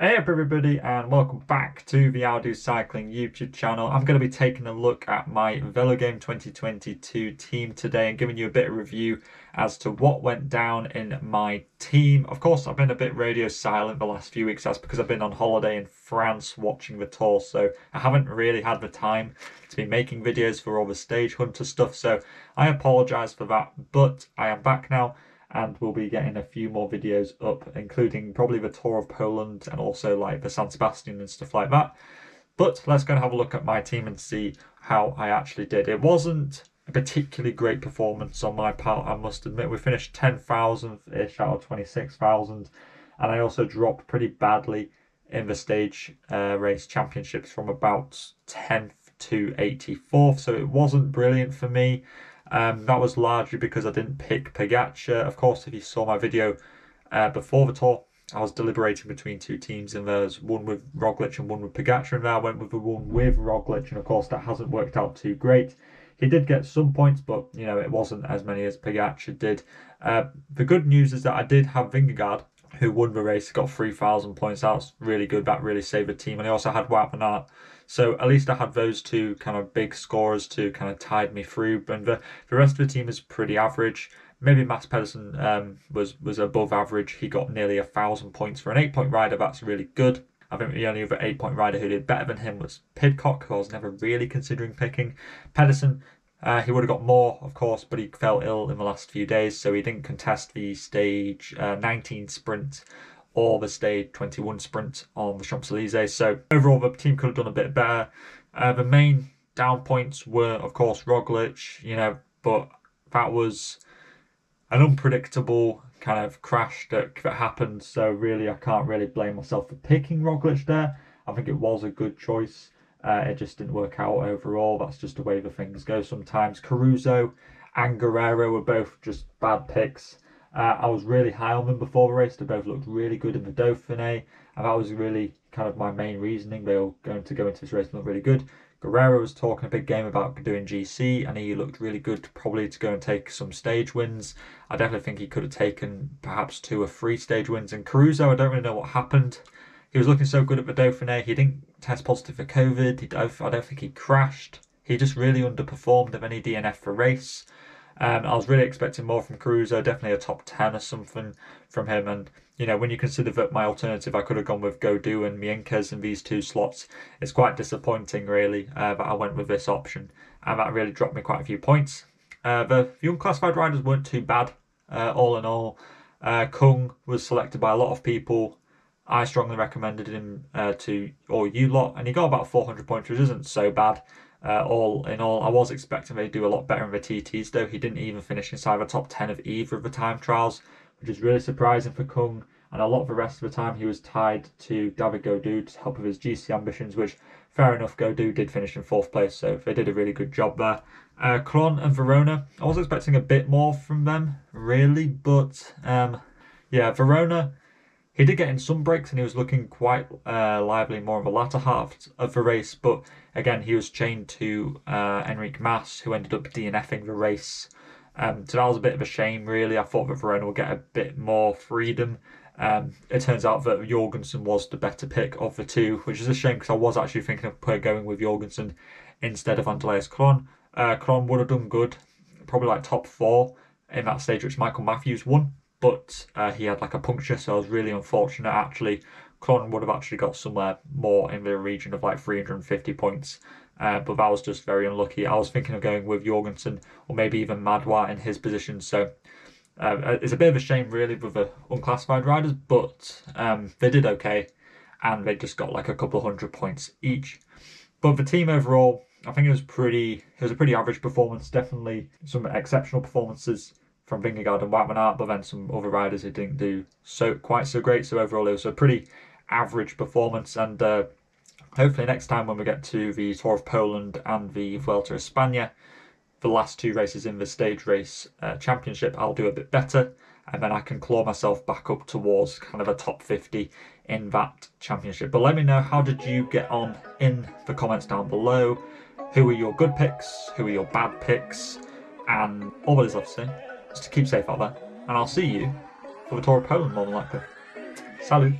Hey up everybody and welcome back to the Ow Do Cycling YouTube channel. I'm going to be taking a look at my Velogame 2022 team today and giving you a bit of review as to what went down in my team. Of course, I've been a bit radio silent the last few weeks. That's because I've been on holiday in France watching the tour, so I haven't really had the time to be making videos for all the stage hunter stuff. So I apologise for that, but I am back now and we'll be getting a few more videos up, including probably the tour of Poland and also like the San Sebastian and stuff like that. But let's go and have a look at my team and see how I actually did. It wasn't a particularly great performance on my part, I must admit. We finished 10,000 ish out of 26,000, and I also dropped pretty badly in the stage uh, race championships from about 10th to 84th, so it wasn't brilliant for me. Um, that was largely because I didn't pick Pogacar. Of course, if you saw my video uh, before the tour, I was deliberating between two teams, and there's one with Roglic and one with Pogacar, and I went with the one with Roglic, and of course that hasn't worked out too great. He did get some points, but you know it wasn't as many as Pogacar did. Uh, the good news is that I did have Vingegaard, who won the race, got 3,000 points. That's really good. That really saved the team. And I also had Wout van. So at least I had those two kind of big scorers to kind of tide me through. But the, the rest of the team is pretty average. Maybe Mats Pedersen um, was was above average. He got nearly a thousand points for an eight point rider. That's really good. I think the only other eight point rider who did better than him was Pidcock, who I was never really considering picking. Pedersen uh, he would have got more, of course, but he fell ill in the last few days, so he didn't contest the stage uh, 19 sprint or the stage 21 sprint on the Champs Elysees. So overall, the team could have done a bit better. Uh, the main down points were, of course, Roglic, you know, but that was an unpredictable kind of crash that, that happened. So really, I can't really blame myself for picking Roglic there. I think it was a good choice. Uh, it just didn't work out overall. That's just the way the things go sometimes. Caruso and Guerrero were both just bad picks. Uh, I was really high on them before the race. They both looked really good in the Dauphiné, and that was really kind of my main reasoning. They were going to go into this race and look really good. Guerrero was talking a big game about doing GC, and he looked really good, probably to go and take some stage wins. I definitely think he could have taken perhaps two or three stage wins. And Caruso, I don't really know what happened. He was looking so good at the Dauphiné. He didn't test positive for COVID. He, I don't think he crashed. He just really underperformed of any DNF for race. Um, I was really expecting more from Caruso, definitely a top 10 or something from him. And, you know, when you consider that my alternative, I could have gone with Gaudu and Meintjes in these two slots, it's quite disappointing, really, uh, that I went with this option. And that really dropped me quite a few points. Uh, the, the unclassified riders weren't too bad, uh, all in all. Uh, Kung was selected by a lot of people I strongly recommended him uh, to or you lot, and he got about 400 points, which isn't so bad. Uh, all in all, I was expecting they'd do a lot better in the TTs, though. He didn't even finish inside the top 10 of either of the time trials, which is really surprising for Kung. And a lot of the rest of the time, he was tied to David Gaudu to help with his GC ambitions, which, fair enough, Gaudu did finish in fourth place, so they did a really good job there. Uh, and Verona, I was expecting a bit more from them, really, but um, yeah, Verona he did get in some breaks and he was looking quite uh, lively more of the latter half of the race, but again, he was chained to uh, Enric Mas, who ended up DNFing the race. Um, so that was a bit of a shame, really. I thought that Verona would get a bit more freedom. Um, it turns out that Jorgensen was the better pick of the two, which is a shame because I was actually thinking of going with Jorgensen instead of Andreas Kron. Uh, Kron would have done good, probably like top four in that stage, which Michael Matthews won but uh, he had like a puncture, so I was really unfortunate. Actually, Kron would have actually got somewhere more in the region of like 350 points, uh, but that was just very unlucky. I was thinking of going with Jorgensen or maybe even Madouas in his position, so. Uh, it's a bit of a shame, really, with the unclassified riders, but um, they did okay, and they just got like a couple hundred points each. But the team overall, I think it was pretty. It was a pretty average performance. Definitely some exceptional performances from Vingegaard and Aert, but then some other riders who didn't do so quite so great. So overall, it was a pretty average performance, and uh, hopefully next time when we get to the Tour of Poland and the Vuelta a España, the last two races in the stage race uh, championship, I'll do a bit better, and then I can claw myself back up towards kind of a top 50 in that championship. But let me know how did you get on in the comments down below. Who are your good picks? Who are your bad picks? And all that is left to say just to keep safe out there. And I'll see you for the Tour of Poland more than likely. Salut!